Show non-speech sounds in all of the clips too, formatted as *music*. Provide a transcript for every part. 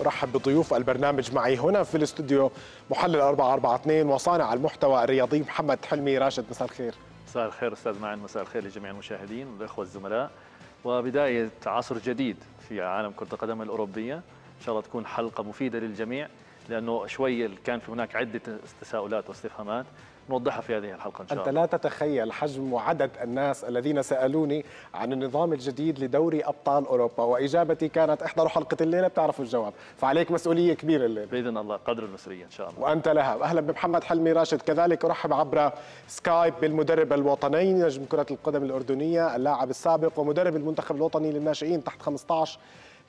ارحب بضيوف البرنامج معي هنا في الاستوديو محلل 442 وصانع المحتوى الرياضي محمد حلمي. راشد مساء الخير. مساء الخير أستاذ معن مساء الخير لجميع المشاهدين والإخوة الزملاء. وبداية عصر جديد في عالم كرة القدم الأوروبية. إن شاء الله تكون حلقة مفيدة للجميع لأنه شوي كان في هناك عدة تساؤلات واستفهامات. نوضحها في هذه الحلقة إن شاء أنت الله. لا تتخيل حجم وعدد الناس الذين سألوني عن النظام الجديد لدوري أبطال أوروبا وإجابتي كانت احضروا حلقة الليلة بتعرفوا الجواب. فعليك مسؤولية كبيرة الليلة. بإذن الله قدر المسؤولية إن شاء الله. وأنت لها. أهلا بمحمد حلمي راشد. كذلك أرحب عبر سكايب بالمدرب الوطني نجم كرة القدم الأردنية اللاعب السابق ومدرب المنتخب الوطني للناشئين تحت 15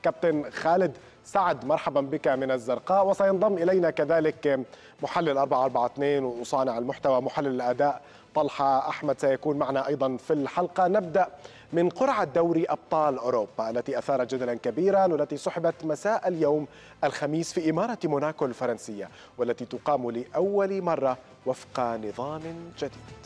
كابتن خالد سعد مرحبا بك من الزرقاء. وسينضم إلينا كذلك محلل 442 وصانع المحتوى محلل الأداء طلحة أحمد. سيكون معنا أيضا في الحلقة. نبدأ من قرعة دوري أبطال أوروبا التي أثارت جدلا كبيرا والتي سحبت مساء اليوم الخميس في إمارة موناكو الفرنسية والتي تقام لأول مرة وفق نظام جديد.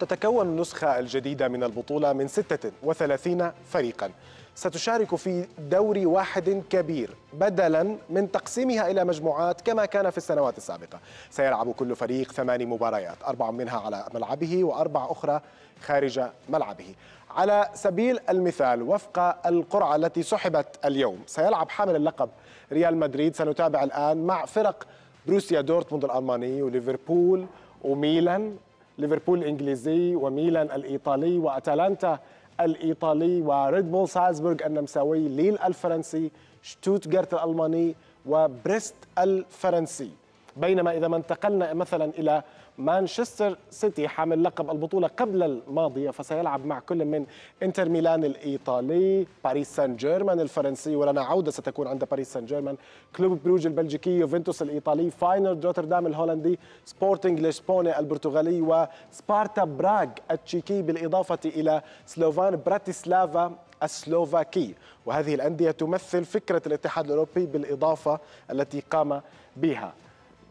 تتكون النسخة الجديدة من البطولة من 36 فريقا. ستشارك في دوري واحد كبير بدلا من تقسيمها إلى مجموعات كما كان في السنوات السابقة. سيلعب كل فريق ثماني مباريات أربع منها على ملعبه وأربع أخرى خارج ملعبه. على سبيل المثال وفق القرعة التي سحبت اليوم سيلعب حامل اللقب ريال مدريد. سنتابع الآن مع فرق بروسيا دورتموند الألماني وليفربول وميلان. ليفربول الإنجليزي وميلان الإيطالي وأتلانتا الإيطالي وريد بول سالزبورغ النمساوي ليل الفرنسي شتوتغارت الألماني وبريست الفرنسي. بينما إذا ما انتقلنا مثلا إلى مانشستر سيتي حامل لقب البطولة قبل الماضيه فسيلعب مع كل من إنتر ميلان الإيطالي باريس سان جيرمان الفرنسي ولنا عودة ستكون عند باريس سان جيرمان كلوب بروج البلجيكي يوفنتوس الإيطالي فاينورد روتردام الهولندي سبورتنج لشبونه البرتغالي وسبارتا براغ التشيكي بالإضافة إلى سلوفان براتيسلافا السلوفاكي. وهذه الأندية تمثل فكرة الاتحاد الأوروبي بالإضافة التي قام بها.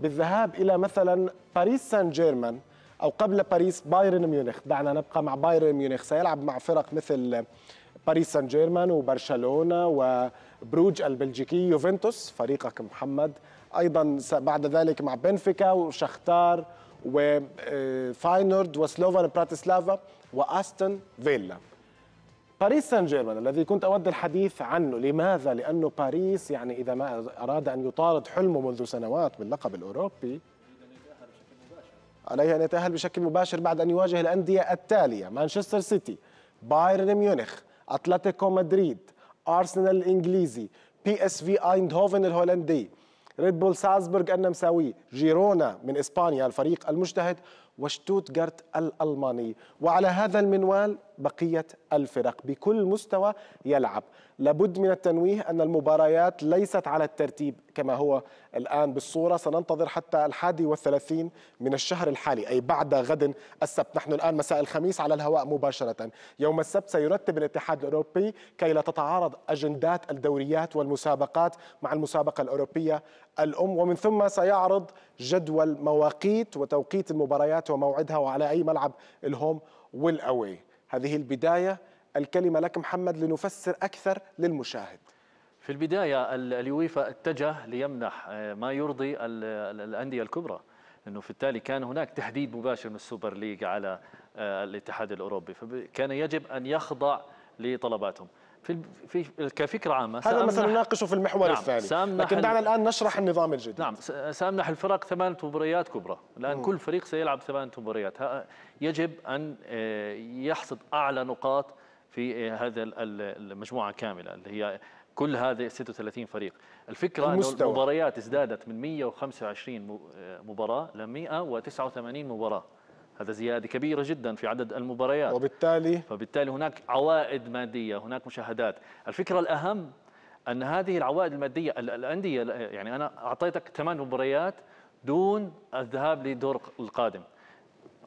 بالذهاب إلى مثلا باريس سان جيرمان أو قبل باريس بايرن ميونخ. دعنا نبقى مع بايرن ميونخ. سيلعب مع فرق مثل باريس سان جيرمان وبرشلونة وبروج البلجيكي. يوفنتوس فريقك محمد. أيضا بعد ذلك مع بنفيكا وشختار وفاينورد وسلوفان براتسلافا وأستون فيلا. باريس سان جيرمان الذي كنت أود الحديث عنه، لماذا؟ لأنه باريس يعني إذا ما أراد أن يطارد حلمه منذ سنوات باللقب الأوروبي عليه أن يتأهل بشكل مباشر بعد أن يواجه الأندية التالية مانشستر سيتي، بايرن ميونخ، أتلتيكو مدريد، أرسنال الإنجليزي، بي إس في أيندهوفن الهولندي، ريد بول سالزبورغ النمساوي، جيرونا من إسبانيا الفريق المجتهد وشتوتغارت الألماني وعلى هذا المنوال بقية الفرق. بكل مستوى يلعب. لابد من التنويه أن المباريات ليست على الترتيب كما هو الآن بالصورة. سننتظر حتى الحادي والثلاثين من الشهر الحالي أي بعد غد السبت. نحن الآن مساء الخميس على الهواء مباشرة. يوم السبت سيرتب الاتحاد الأوروبي كي لا تتعارض أجندات الدوريات والمسابقات مع المسابقة الأوروبية الأم. ومن ثم سيعرض جدول مواقيت وتوقيت المباريات وموعدها وعلى أي ملعب ال home وال away. هذه البداية. الكلمة لك محمد لنفسر أكثر للمشاهد. في البداية ال- اليويفا اتجه ليمنح آه، ما يرضي ال- ال- الأندية الكبرى لأنه في التالي كان هناك تهديد مباشر من السوبر ليج على آه، الاتحاد الأوروبي فكان يجب أن يخضع لطلباتهم. في في كفكره عامة هذا مثلا نناقشه في المحور نعم، الثاني. سأمنح لكن دعنا الآن نشرح النظام الجديد. نعم سأمنح الفرق ثمان مباريات كبرى. الآن كل فريق سيلعب ثمان مباريات. يجب أن آه، يحصد أعلى نقاط في آه، هذا ال- ال- المجموعة كاملة اللي هي كل هذه 36 فريق. الفكرة انه. المباريات ازدادت من 125 م- آه، مباراة ل 189 مباراة. هذا زيادة كبيرة جدا في عدد المباريات. وبالتالي فبالتالي هناك عوائد مادية هناك مشاهدات. الفكرة الأهم أن هذه العوائد المادية ال- الأندية يعني أنا أعطيتك ثمان مباريات دون الذهاب للدور القادم.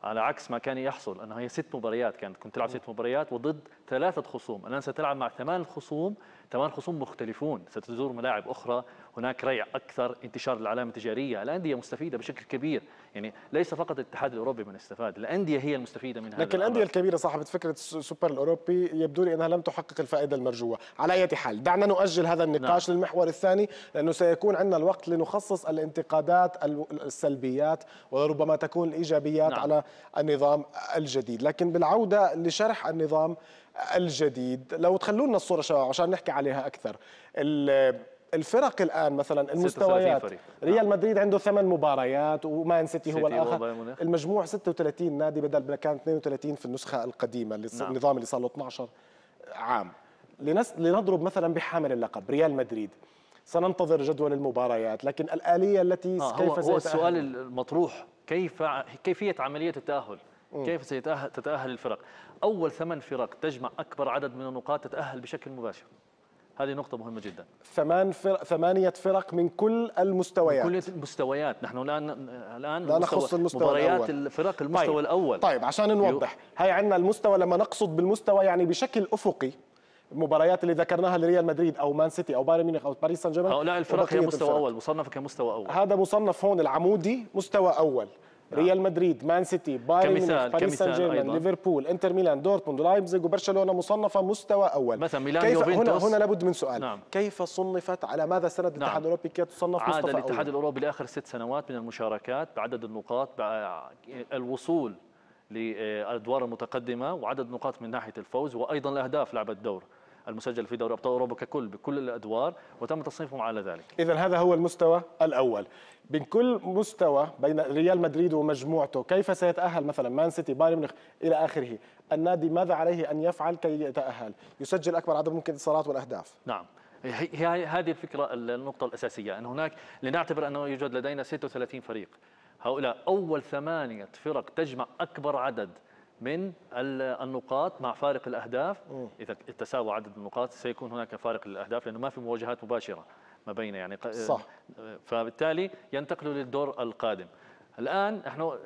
على عكس ما كان يحصل انه هي ست مباريات كانت كنت تلعب ست مباريات وضد ثلاثة خصوم. الآن ستلعب مع ثمان خصوم ثمان خصوم مختلفون ستزور ملاعب أخرى هناك ريع أكثر انتشار العلامة التجارية الأندية مستفيدة بشكل كبير يعني ليس فقط الاتحاد الأوروبي من استفاد الأندية هي المستفيدة من هذا لكن الأندية الكبيرة صاحبة فكرة السوبر الأوروبي يبدو لي إنها لم تحقق الفائدة المرجوة على أي حال دعنا نؤجل هذا النقاش نعم. للمحور الثاني لأنه سيكون عندنا الوقت لنخصص الانتقادات السلبيات وربما تكون الايجابيات نعم. على النظام الجديد لكن بالعودة لشرح النظام الجديد. لو تخلونا الصورة شباب عشان نحكي عليها أكثر. الفرق الآن مثلا المستويات. ريال نعم. مدريد عنده ثمان مباريات ومان سيتي هو الآخر. المجموع 36 نادي بدل كان 32 في النسخة القديمة اللي نعم. النظام اللي صار له 12 عام. لنس... لنضرب مثلا بحامل اللقب ريال مدريد. سننتظر جدول المباريات لكن الآلية التي آه كيف هو, هو السؤال المطروح كيف كيفية عملية التأهل؟ كيف سيتأهل تتأهل الفرق. أول ثمان فرق تجمع أكبر عدد من النقاط تتأهل بشكل مباشر. هذه نقطة مهمة جدا. ثمان فرق ثمانية فرق من كل المستويات. من كل المستويات. نحن الآن الآن لا نخص المستوى مباريات الأول. الفرق المستوى طيب. الأول. طيب عشان نوضح. هاي عندنا المستوى لما نقصد بالمستوى يعني بشكل أفقي المباريات اللي ذكرناها لريال مدريد أو مان سيتي أو بايرن ميونخ أو باريس سان جيرمان. هؤلاء الفرق هي مستوى أول مصنفه كمستوى أول. هذا مصنف هون العمودي مستوى أول. ريال مدريد مان سيتي بايرن ميونخ باريس سان جيرمان ليفربول انتر ميلان دورتموند لايبزيغ وبرشلونة مصنفة مستوى أول. مثلا ميلان كيف هنا هنا لابد من سؤال. نعم. كيف صنفت على ماذا استند الاتحاد نعم. الأوروبي؟ كي تصنف على مستوى الاتحاد الأوروبي لآخر ست سنوات من المشاركات بعدد النقاط الوصول للادوار المتقدمة وعدد نقاط من ناحية الفوز وأيضا الأهداف لعب الدور. المسجل في دوري أبطال أوروبا ككل بكل الأدوار وتم تصنيفهم على ذلك. اذا هذا هو المستوى الأول. بين كل مستوى بين ريال مدريد ومجموعته كيف سيتأهل مثلا مان سيتي بايرن ميونخ إلى آخره؟ النادي ماذا عليه أن يفعل كي يتأهل؟ يسجل أكبر عدد ممكن الاتصالات والأهداف. نعم. هي هذه الفكرة النقطة الأساسية أن هناك لنعتبر أنه يوجد لدينا 36 فريق. هؤلاء أول ثمانية فرق تجمع أكبر عدد من النقاط مع فارق الأهداف. إذا تساوى عدد النقاط سيكون هناك فارق للأهداف لأنه ما في مواجهات مباشرة ما بين يعني. صح. فبالتالي ينتقلوا للدور القادم. الآن نحن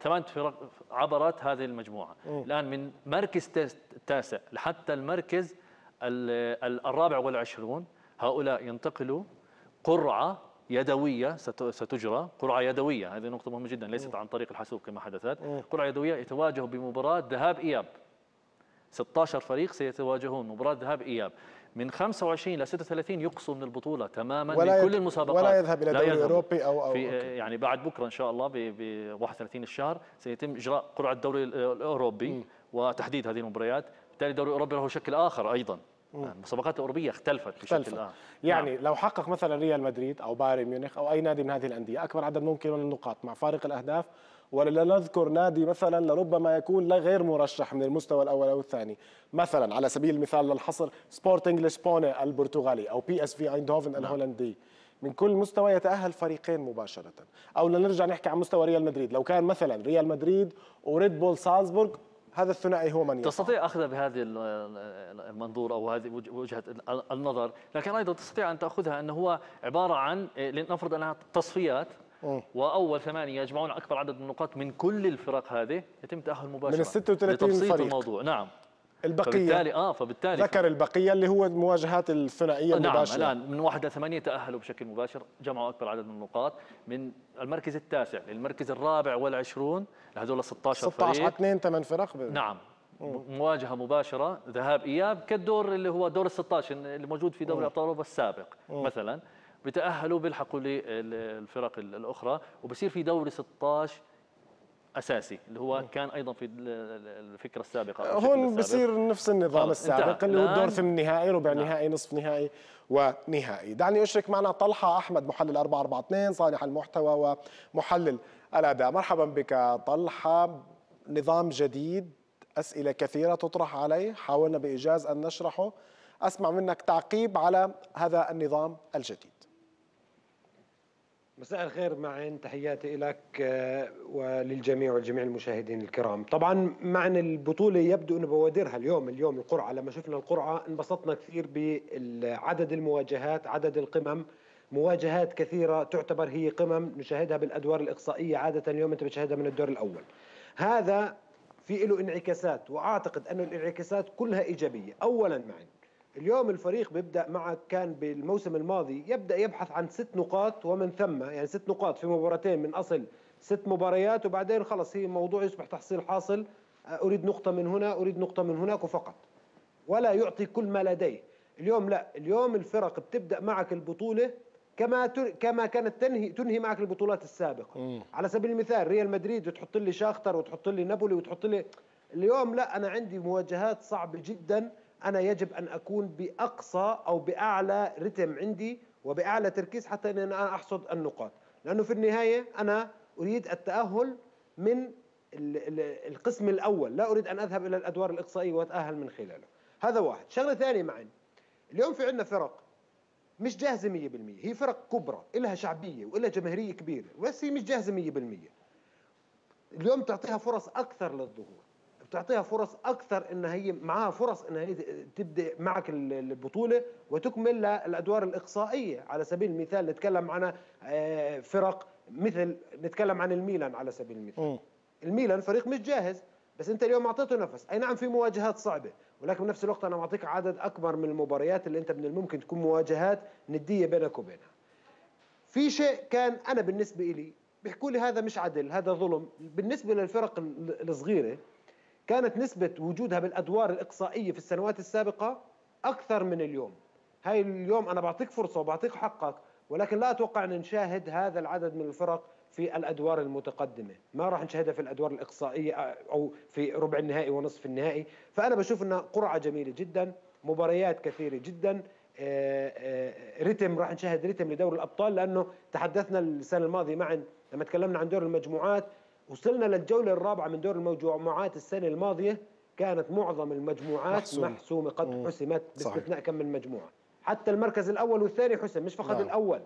ثمان فرق عبرت هذه المجموعة. م. الآن من مركز تاسع لحتى المركز الرابع والعشرون هؤلاء ينتقلوا قرعة يدوية ستجرى قرعة يدوية هذه نقطة مهمة جدا ليست عن طريق الحاسوب كما حدثت. قرعة يدوية يتواجهوا بمباراة ذهاب إياب. 16 فريق سيتواجهون مباراة ذهاب إياب. من 25 ل 36 يقصوا من البطولة تماما ولا من كل المسابقات. ولا يذهب إلى دوري اوروبي أو أو في يعني بعد بكرة إن شاء الله ب 31 الشهر سيتم إجراء قرعة الدوري الأوروبي م. وتحديد هذه المباريات. بالتالي الدوري الأوروبي له شكل آخر أيضا. المسابقات الأوروبية اختلفت بشكل آخر يعني نعم. لو حقق مثلا ريال مدريد أو بايرن ميونخ أو أي نادي من هذه الأندية أكبر عدد ممكن من النقاط مع فارق الأهداف. ولا نذكر نادي مثلا لربما يكون لا غير مرشح من المستوى الأول أو الثاني. مثلا على سبيل المثال لا الحصر سبورتنج لشبونه البرتغالي أو بي اس في ايندهوفن نعم. الهولندي. من كل مستوى يتأهل فريقين مباشرة. أو لنرجع نحكي عن مستوى ريال مدريد. لو كان مثلا ريال مدريد وريد بول سالزبورغ هذا الثنائي هو من يفعل. تستطيع اخذها بهذه المنظور أو هذه وجهة النظر لكن أيضا تستطيع أن تأخذها أنه هو عبارة عن لنفرض أنها تصفيات وأول ثمانية يجمعون أكبر عدد من النقاط من كل الفرق هذه يتم تأهل مباشرة من ال 36 فريق. الموضوع. نعم. البقية. فبالتالي آه فبالتالي ذكر البقية اللي هو المواجهات الثنائية نعم المباشرة. الآن من واحد ثمانية تأهلوا بشكل مباشر جمعوا أكبر عدد من النقاط. من المركز التاسع للمركز الرابع والعشرون لهذول 16 فريق. 16 على 2 8 فرق نعم مواجهة مباشرة. ذهاب إياب كالدور اللي هو دور ال 16 اللي موجود في دوري ابطال اوروبا السابق مثلا. بتأهلوا بيلحقوا للفرق الأخرى وبصير في دوري 16 أساسي اللي هو كان أيضا في الفكرة السابقة هون بصير نفس النظام السابق اللي هو الدور ثمن النهائي ربع نعم. نهائي نصف نهائي ونهائي. دعني أشرك معنا طلحة أحمد محلل 442 صانع المحتوى ومحلل الأداء. مرحبا بك طلحة. نظام جديد أسئلة كثيرة تطرح عليه. حاولنا بإيجاز أن نشرحه. أسمع منك تعقيب على هذا النظام الجديد. مساء الخير معن تحياتي لك آه، وللجميع والجميع المشاهدين الكرام. طبعا معن البطولة يبدو أنه بوادرها اليوم اليوم القرعة. لما شفنا القرعة انبسطنا كثير بعدد المواجهات عدد القمم. مواجهات كثيرة تعتبر هي قمم نشاهدها بالأدوار الإقصائية عادة اليوم أنت بتشاهدها من الدور الأول. هذا في له انعكاسات وأعتقد أن الانعكاسات كلها إيجابية. أولا معن اليوم الفريق بيبدأ معك كان بالموسم الماضي يبدأ يبحث عن ست نقاط ومن ثم يعني ست نقاط في مباراتين من أصل ست مباريات وبعدين خلص هي الموضوع يصبح تحصيل حاصل. أريد نقطة من هنا أريد نقطة من هناك وفقط. ولا يعطي كل ما لديه. اليوم لا. اليوم الفرق بتبدأ معك البطولة كما كما كانت تنهي تنهي معك البطولات السابقة. مم. على سبيل المثال ريال مدريد وتحط لي شاختر وتحط لي نابولي وتحط لي اليوم لا. أنا عندي مواجهات صعبة جدا. أنا يجب أن أكون بأقصى أو بأعلى رتم عندي وبأعلى تركيز حتى ان أنا أحصد النقاط. لأنه في النهاية أنا أريد التأهل من القسم الأول. لا أريد أن أذهب إلى الأدوار الإقصائية وأتأهل من خلاله. هذا واحد. شغلة ثانية معي اليوم في عندنا فرق مش جاهزة 100% هي فرق كبرى لها شعبية ولها جماهيرية كبيرة. بس هي مش جاهزة 100% اليوم تعطيها فرص أكثر للظهور. بتعطيها فرص أكثر انها هي معها فرص انها هي تبدأ معك البطولة وتكمل الادوار الإقصائية. على سبيل المثال نتكلم عن آه، فرق مثل نتكلم عن الميلان على سبيل المثال. الميلان فريق مش جاهز بس أنت اليوم أعطيته نفس. أي نعم في مواجهات صعبة ولكن بنفس الوقت أنا معطيك عدد أكبر من المباريات اللي أنت من الممكن تكون مواجهات ندية بينك وبينها. في شيء كان أنا بالنسبة لي بيحكوا لي هذا مش عدل هذا ظلم. بالنسبة للفرق الصغيرة كانت نسبة وجودها بالأدوار الإقصائية في السنوات السابقة أكثر من اليوم. هاي اليوم أنا بعطيك فرصة وبعطيك حقك ولكن لا أتوقع أن نشاهد هذا العدد من الفرق في الأدوار المتقدمة. ما راح نشاهدها في الأدوار الإقصائية أو في ربع النهائي ونصف النهائي. فأنا بشوف أنها قرعة جميلة جدا مباريات كثيرة جدا آه، آه، رتم راح نشاهد رتم لدوري الأبطال لأنه تحدثنا السنة الماضية معا لما تكلمنا عن دور المجموعات وصلنا للجولة الرابعة من دور المجموعات السنة الماضية. كانت معظم المجموعات محسوم. محسومة قد حسمت باستثناء كم من مجموعة. حتى المركز الأول والثاني حسم مش فقط نعم. الأول.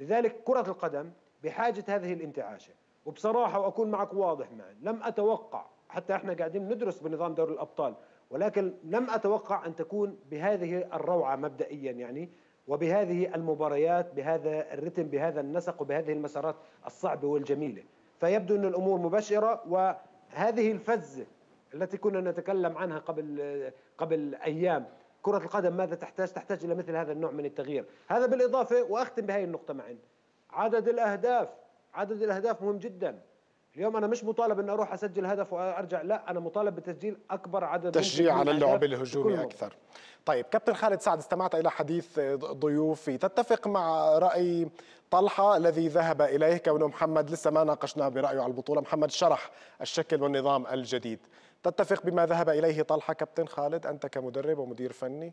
لذلك كرة القدم بحاجة هذه الانتعاشة. وبصراحة وأكون معك واضح معا لم أتوقع حتى إحنا قاعدين ندرس بنظام دوري الأبطال ولكن لم أتوقع أن تكون بهذه الروعة مبدئيا يعني وبهذه المباريات بهذا الرتم بهذا النسق وبهذه المسارات الصعبة والجميلة. فيبدو إن الأمور مبشرة وهذه الفزه التي كنا نتكلم عنها قبل قبل أيام كرة القدم ماذا تحتاج؟ تحتاج إلى مثل هذا النوع من التغيير. هذا بالإضافة وأختم بهذه النقطة معا. عدد الأهداف عدد الأهداف مهم جدا. اليوم أنا مش مطالب أن أروح أسجل هدف وأرجع لا أنا مطالب بتسجيل أكبر عدد تشجيع على اللعب الهجومي أكثر. طيب كابتن خالد سعد استمعت إلى حديث ضيوفي. تتفق مع رأي طلحة الذي ذهب إليه كونه محمد لسه ما ناقشناه برأيه على البطولة محمد شرح الشكل والنظام الجديد. تتفق بما ذهب إليه طلحة كابتن خالد أنت كمدرب ومدير فني؟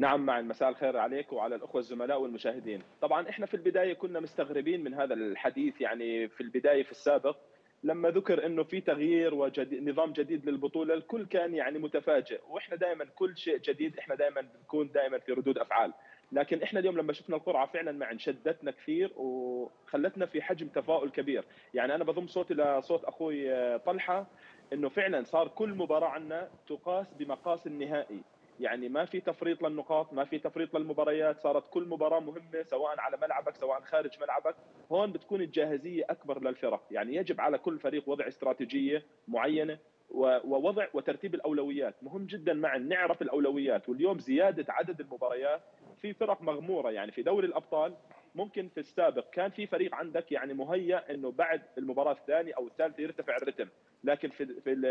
نعم معا. مساء الخير عليك وعلى الأخوة الزملاء والمشاهدين. طبعا إحنا في البداية كنا مستغربين من هذا الحديث يعني في البداية في السابق لما ذكر إنه في تغيير ونظام جديد للبطولة الكل كان يعني متفاجئ. وإحنا دائما كل شيء جديد إحنا دائما بنكون دائما في ردود أفعال. لكن إحنا اليوم لما شفنا القرعة فعلا معا شدتنا كثير وخلتنا في حجم تفاؤل كبير. يعني أنا بضم صوتي لصوت أخوي طلحة إنه فعلا صار كل مباراة عندنا تقاس بمقاس النهائي. يعني ما في تفريط للنقاط ما في تفريط للمباريات صارت كل مباراة مهمة سواء على ملعبك سواء خارج ملعبك. هون بتكون الجاهزية أكبر للفرق. يعني يجب على كل فريق وضع استراتيجية معينة ووضع وترتيب الأولويات. مهم جدا معا نعرف الأولويات. واليوم زيادة عدد المباريات في فرق مغمورة. يعني في دوري الأبطال ممكن في السابق كان في فريق عندك يعني مهيأ إنه بعد المباراة الثانية أو الثالثة يرتفع الرتم. لكن في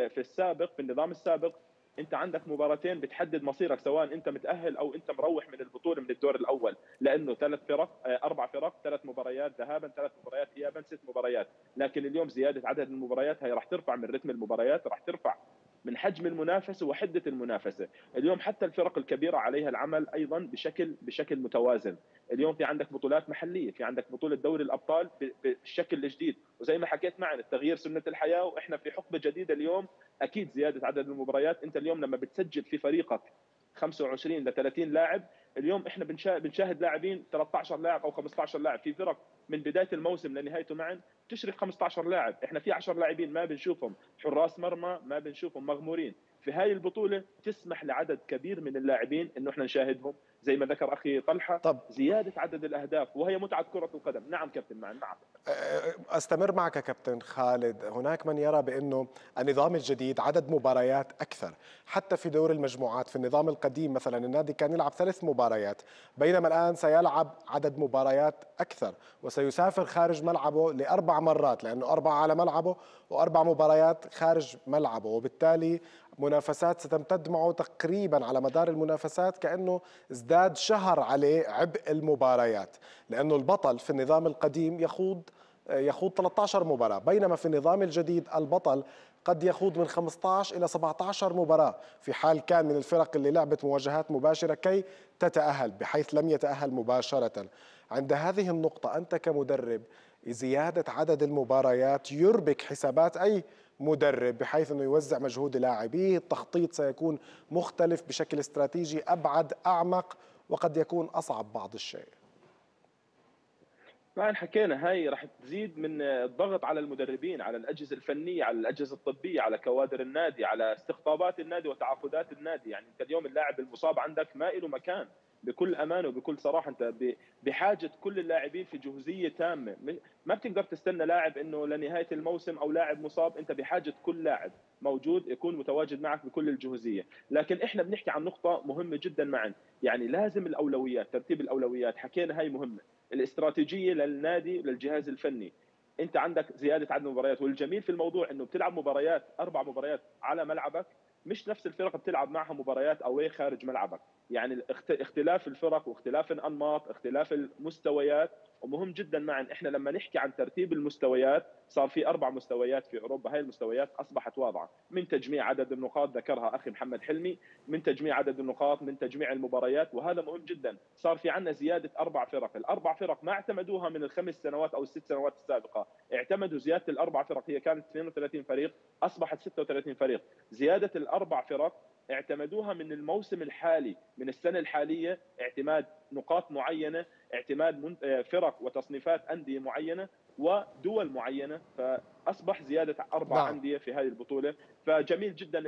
في السابق في النظام السابق انت عندك مباراتين بتحدد مصيرك سواء انت متأهل أو انت مروح من البطولة من الدور الأول. لأنه ثلاث فرق آه، أربع فرق ثلاث مباريات ذهابا ثلاث مباريات ايابا ست مباريات. لكن اليوم زيادة عدد المباريات هي راح ترفع من رتم المباريات راح ترفع من حجم المنافسة وحدة المنافسة، اليوم حتى الفرق الكبيرة عليها العمل أيضا بشكل بشكل متوازن، اليوم في عندك بطولات محلية، في عندك بطولة دوري الأبطال بالشكل الجديد، وزي ما حكيت معنا التغيير سنة الحياة وإحنا في حقبة جديدة اليوم. أكيد زيادة عدد المباريات، أنت اليوم لما بتسجل في فريقك 25 ل 30 لاعب اليوم إحنا بنشاهد لاعبين 13 لاعب أو 15 لاعب في فرق من بداية الموسم لنهايته معا تشرك 15 لاعب. إحنا في 10 لاعبين ما بنشوفهم. حراس مرمى ما بنشوفهم. مغمورين. في هاي البطولة تسمح لعدد كبير من اللاعبين إنه إحنا نشاهدهم. زي ما ذكر أخي طلحة طب. زيادة عدد الأهداف وهي متعة كرة القدم. نعم كابتن معا نعم. أستمر معك كابتن خالد. هناك من يرى بأنه النظام الجديد عدد مباريات أكثر. حتى في دور المجموعات في النظام القديم مثلا النادي كان يلعب ثلاث مباريات بينما الآن سيلعب عدد مباريات أكثر وسيسافر خارج ملعبه لأربع مرات لأنه أربعة على ملعبه وأربع مباريات خارج ملعبه. وبالتالي منافسات ستمتد معه تقريبا على مدار المنافسات كأنه ازداد شهر عليه عبء المباريات لأنه البطل في النظام القديم يخوض يخوض 13 مباراة بينما في النظام الجديد البطل قد يخوض من 15 إلى 17 مباراة في حال كان من الفرق اللي لعبت مواجهات مباشرة كي تتأهل بحيث لم يتأهل مباشرة. عند هذه النقطة أنت كمدرب زيادة عدد المباريات يربك حسابات أي مدرب بحيث أنه يوزع مجهود لاعبيه. التخطيط سيكون مختلف بشكل استراتيجي أبعد أعمق وقد يكون أصعب بعض الشيء. ما حكينا هاي راح تزيد من الضغط على المدربين على الأجهزة الفنية على الأجهزة الطبية على كوادر النادي على استقطابات النادي وتعاقدات النادي. يعني أنت اليوم اللاعب المصاب عندك ما له مكان. بكل امانه وبكل صراحة أنت بحاجة كل اللاعبين في جهوزية تامة. ما بتقدر تستنى لاعب إنه لنهاية الموسم أو لاعب مصاب أنت بحاجة كل لاعب موجود يكون متواجد معك بكل الجهوزية. لكن إحنا بنحكي عن نقطة مهمة جدا معا. يعني لازم الأولويات ترتيب الأولويات حكينا هاي مهمة. الاستراتيجية للنادي للجهاز الفني. أنت عندك زيادة عدد المباريات والجميل في الموضوع إنه بتلعب مباريات أربع مباريات على ملعبك مش نفس الفرق بتلعب معها مباريات اوي خارج ملعبك. يعني اختلاف الفرق واختلاف الأنماط اختلاف المستويات. ومهم جدا معا إحنا لما نحكي عن ترتيب المستويات صار في أربع مستويات في أوروبا. هاي المستويات أصبحت واضحه من تجميع عدد النقاط ذكرها أخي محمد حلمي من تجميع عدد النقاط من تجميع المباريات. وهذا مهم جدا. صار في عندنا زيادة أربع فرق. الأربع فرق ما اعتمدوها من الخمس سنوات أو الست سنوات السابقة. اعتمدوا زيادة الأربع فرق. هي كانت 32 فريق أصبحت 36 فريق. زيادة الأربع فرق اعتمدوها من الموسم الحالي من السنة الحالية اعتماد نقاط معينة اعتماد آه، فرق وتصنيفات أندية معينة ودول معينة فأصبح زيادة أربع نعم. أندية في هذه البطولة فجميل جدا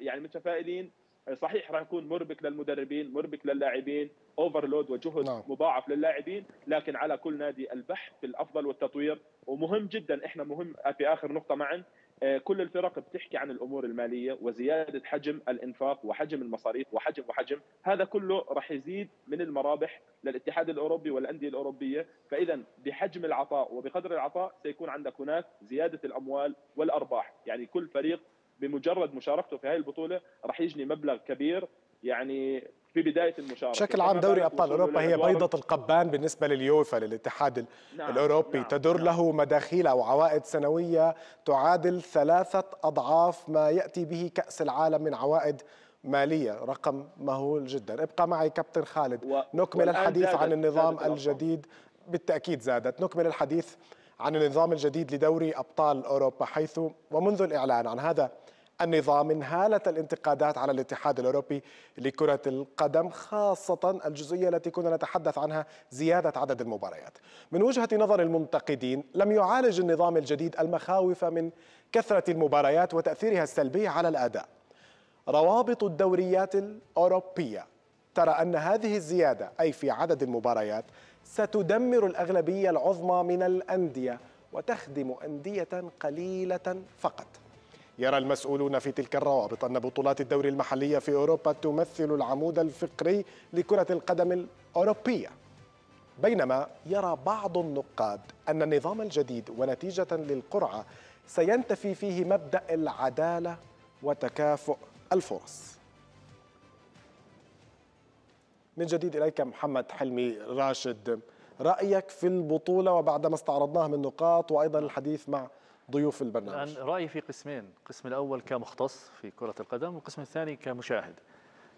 يعني متفائلين صحيح راح يكون مربك للمدربين مربك للاعبين أوفرلود وجهد نعم. مضاعف للاعبين لكن على كل نادي البحث في الأفضل والتطوير ومهم جدا إحنا مهم في آخر نقطة معا كل الفرق بتحكي عن الأمور المالية وزيادة حجم الإنفاق وحجم المصاريف وحجم وحجم. هذا كله راح يزيد من المرابح للاتحاد الأوروبي والأندية الأوروبية. فإذا بحجم العطاء وبقدر العطاء سيكون عندك هناك زيادة الأموال والأرباح. يعني كل فريق بمجرد مشاركته في هذه البطولة راح يجني مبلغ كبير. يعني في بداية المشاركة. بشكل عام دوري أبطال أوروبا هي بيضة القبان بالنسبة لليوفا للاتحاد نعم الأوروبي. نعم تدر نعم. له مداخيل أو عوائد سنوية تعادل ثلاثة أضعاف ما يأتي به كأس العالم من عوائد مالية. رقم مهول جدا. ابقى معي كابتن خالد. و... نكمل الحديث عن النظام الجديد. بالتأكيد زادت. نكمل الحديث عن النظام الجديد لدوري أبطال أوروبا حيث ومنذ الإعلان عن هذا النظام انهالت الانتقادات على الاتحاد الأوروبي لكرة القدم خاصة الجزئية التي كنا نتحدث عنها زيادة عدد المباريات. من وجهة نظر المنتقدين لم يعالج النظام الجديد المخاوف من كثرة المباريات وتأثيرها السلبي على الأداء. روابط الدوريات الأوروبية ترى أن هذه الزيادة أي في عدد المباريات ستدمر الأغلبية العظمى من الأندية وتخدم أندية قليلة فقط. يرى المسؤولون في تلك الروابط أن بطولات الدوري المحلية في أوروبا تمثل العمود الفقري لكرة القدم الأوروبية. بينما يرى بعض النقاد أن النظام الجديد ونتيجة للقرعة سينتفي فيه مبدأ العدالة وتكافؤ الفرص. من جديد إليك محمد حلمي راشد رأيك في البطولة وبعدما استعرضناه من نقاط وأيضا الحديث مع ضيوف البرنامج. رأيي في قسمين القسم الأول كمختص في كرة القدم والقسم الثاني كمشاهد.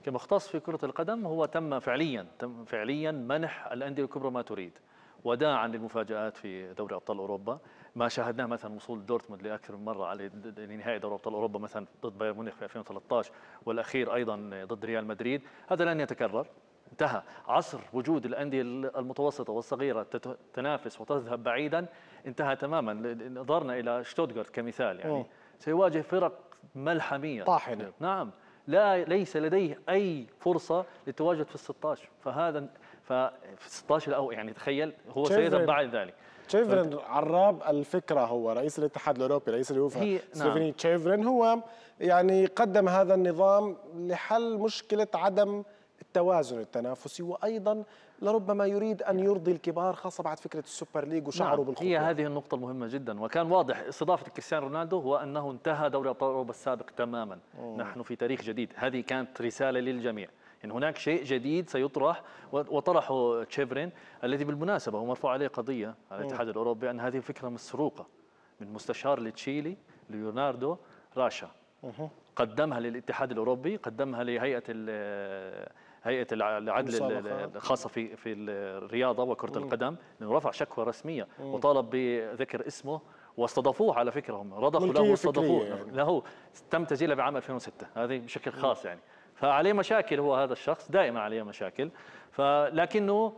كمختص في كرة القدم هو تم فعليا تم فعليا منح الأندية الكبرى ما تريد وداعا للمفاجآت في دوري أبطال أوروبا. ما شاهدناه مثلا وصول دورتموند لأكثر من مرة على لنهائي دوري أبطال أوروبا مثلا ضد بايرن ميونخ في 2013 والأخير أيضا ضد ريال مدريد. هذا لن يتكرر. انتهى عصر وجود الأندية المتوسطة والصغيرة تنافس وتذهب بعيدا. انتهى تماما نظرنا إلى شتوتغارت كمثال يعني أوه. سيواجه فرق ملحمية طاحنة. نعم لا ليس لديه أي فرصة للتواجد في ال 16 فهذا ففي 16 الأول يعني تخيل هو سيذهب بعد ذلك تشيفرين عراب الفكرة هو رئيس الاتحاد الأوروبي رئيس اليوفا نعم. ستيفاني تشيفرين هو يعني قدم هذا النظام لحل مشكلة عدم التوازن التنافسي وأيضا لربما يريد أن يرضي الكبار خاصة بعد فكرة ال super league وشعره نعم بالخطوة هي هذه النقطة المهمة جدا. وكان واضح استضافة كريستيانو رونالدو هو أنه انتهى دوري أبطال أوروبا السابق تماما. نحن في تاريخ جديد. هذه كانت رسالة للجميع. إن هناك شيء جديد سيطرح وطرحه تشيفرين الذي بالمناسبة هو مرفوع عليه قضية على الاتحاد الأوروبي أن هذه فكرة مسروقة من مستشار لتشيلي ليوناردو راشا. قدمها للاتحاد الأوروبي قدمها لهيئة ال- هيئة الع- العدل. الخاصة في في الرياضة وكرة القدم لأنه رفع شكوى رسمية وطالب بذكر اسمه واستضافوه على فكره هم رضخوا له واستضافوه. يعني. له تم تسجيله بعام 2006 هذه بشكل خاص يعني. فعليه مشاكل هو هذا الشخص دائما عليه مشاكل. فلكنه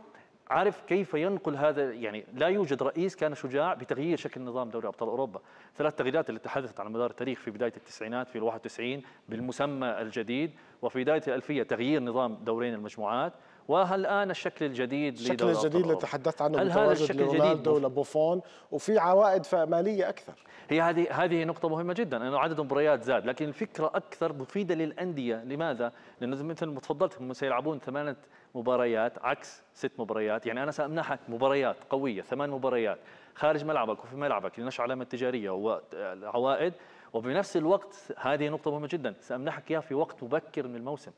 عارف كيف ينقل هذا؟ يعني لا يوجد رئيس كان شجاع بتغيير شكل نظام دوري أبطال أوروبا. ثلاث تغييرات اللي تحدثت على مدار التاريخ في بداية التسعينات في ال 91 بالمسمى الجديد وفي بداية الألفية تغيير نظام دورين المجموعات. والان الشكل الجديد الشكل الجديد اللي. تحدثت عنه هل هذا الشكل الجديد ولبوفون وفي عوائد مالية أكثر. هي هذه هذه نقطة مهمة جدا انه عدد المباريات زاد، لكن الفكرة أكثر مفيدة للأندية، لماذا؟ لأنه مثل ما تفضلت هم سيلعبون ثمانية مباريات عكس ست مباريات، يعني أنا سأمنحك مباريات قوية، ثمان مباريات خارج ملعبك وفي ملعبك لنشر علامة تجارية وعوائد، وبنفس الوقت هذه نقطة مهمة جدا، سأمنحك إياها في وقت مبكر من الموسم.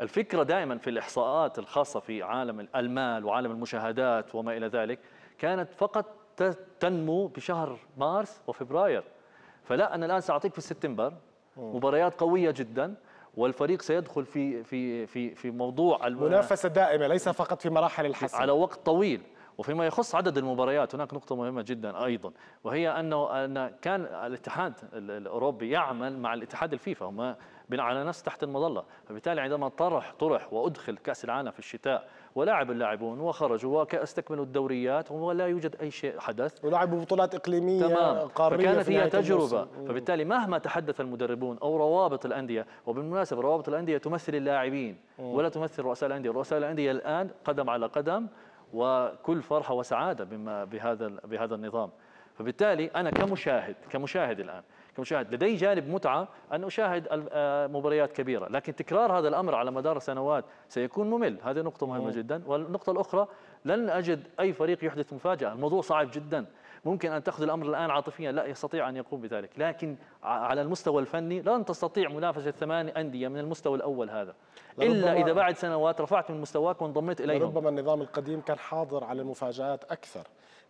الفكرة دائما في الإحصاءات الخاصة في عالم المال وعالم المشاهدات وما إلى ذلك كانت فقط تنمو بشهر مارس وفبراير. فلا أنا الآن سأعطيك في سبتمبر مباريات قوية جدا. والفريق سيدخل في في في في موضوع الم- منافسة دائمة ليس فقط في مراحل الحسم. على وقت طويل. وفيما يخص عدد المباريات هناك نقطة مهمة جدا أيضا وهي أنه أن كان الاتحاد ال- الأوروبي يعمل مع الاتحاد الفيفا. هم بن- على نفس تحت المظلة. فبالتالي عندما طرح طرح وأدخل كأس العالم في الشتاء ولعب اللاعبون وخرجوا واستكملوا الدوريات ولا يوجد أي شيء حدث. ولعبوا بطولات إقليمية تمام. فكانت هي الموسم. فبالتالي مهما تحدث المدربون أو روابط الأندية وبالمناسبة روابط الأندية تمثل اللاعبين ولا تمثل رؤساء الأندية. رؤساء الأندية الآن قدم على قدم وكل فرحة وسعادة بما بهذا بهذا النظام. فبالتالي أنا كمشاهد كمشاهد الآن كمشاهد. لدي جانب متعة أن أشاهد آه، مباريات كبيرة لكن تكرار هذا الأمر على مدار سنوات سيكون ممل. هذه نقطة مهمة جدا. والنقطة الأخرى لن أجد أي فريق يحدث مفاجأة. الموضوع صعب جدا. ممكن أن تأخذ الأمر الآن عاطفيا. لا يستطيع أن يقوم بذلك. لكن على المستوى الفني لن تستطيع منافسة ثمان أندية من المستوى الأول هذا. لربما- إذا بعد سنوات رفعت من مستواك وانضميت إليهم. ربما النظام القديم كان حاضر على المفاجآت أكثر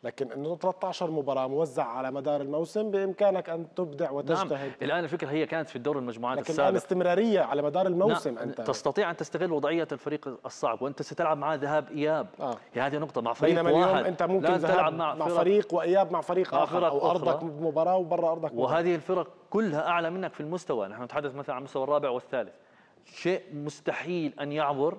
لكن إنه 13 مباراة موزع على مدار الموسم بإمكانك أن تبدع نعم وتجتهد الآن الفكرة هي كانت في الدور المجموعات لكن السابق. استمرارية على مدار الموسم نعم أنت. تستطيع أن تستغل وضعية الفريق الصعب وأنت ستلعب معه ذهاب إياب. آه. هذه نقطة مع فريق بينما اليوم واحد. أنت ممكن لا ذهاب تلعب مع, مع, فريق وإياب مع فريق أو أرضك أخرى. بمباراة وبرا أرضك مباراة. وهذه الفرق كلها أعلى منك في المستوى. نحن نتحدث مثلا عن المستوى الرابع والثالث. شيء مستحيل أن يعبر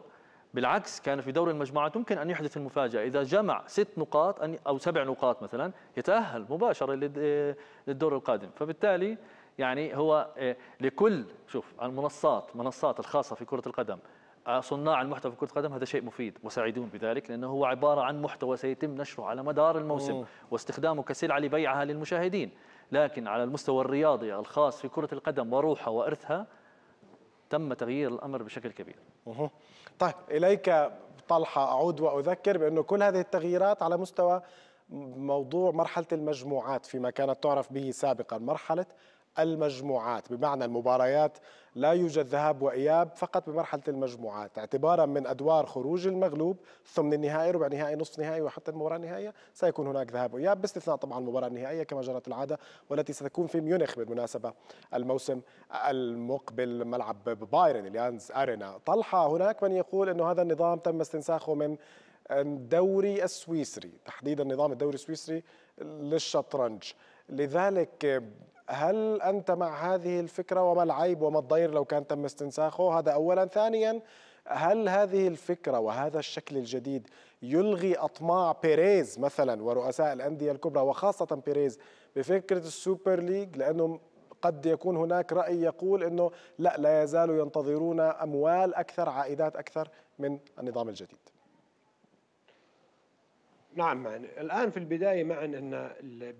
بالعكس كان في دور المجموعات ممكن أن يحدث المفاجأة. إذا جمع ست نقاط أن- أو سبع نقاط مثلا يتأهل مباشرة للد- للدور القادم. فبالتالي يعني هو آه، لكل شوف المنصات منصات الخاصة في كرة القدم آه، صناع المحتوى في كرة القدم هذا شيء مفيد وسعيدون بذلك لأنه هو عبارة عن محتوى سيتم نشره على مدار الموسم واستخدامه كسلعة لبيعها للمشاهدين. لكن على المستوى الرياضي الخاص في كرة القدم وروحها وإرثها تم تغيير الأمر بشكل كبير. طيب إليك طلحة أعود وأذكر بأنه كل هذه التغييرات على مستوى موضوع مرحلة المجموعات فيما كانت تعرف به سابقا مرحلة المجموعات بمعنى المباريات لا يوجد ذهاب وإياب فقط بمرحلة المجموعات اعتبارا من أدوار خروج المغلوب ثم النهائي ربع نهائي نصف نهائي وحتى المباراة النهائية سيكون هناك ذهاب وإياب باستثناء طبعا المباراة النهائية كما جرت العادة والتي ستكون في ميونخ بالمناسبة الموسم المقبل ملعب بايرن إليانز أرينا. طلحة هناك من يقول أنه هذا النظام تم استنساخه من الدوري السويسري تحديدا نظام الدوري السويسري للشطرنج. لذلك هل أنت مع هذه الفكرة وما العيب وما الضير لو كان تم استنساخه؟ هذا أولا. ثانيا هل هذه الفكرة وهذا الشكل الجديد يلغي أطماع بيريز مثلا ورؤساء الأندية الكبرى وخاصة بيريز بفكرة ال super league؟ لأنه قد يكون هناك رأي يقول أنه لا لا يزالوا ينتظرون أموال أكثر عائدات أكثر من النظام الجديد. نعم يعني الآن في البداية مع أن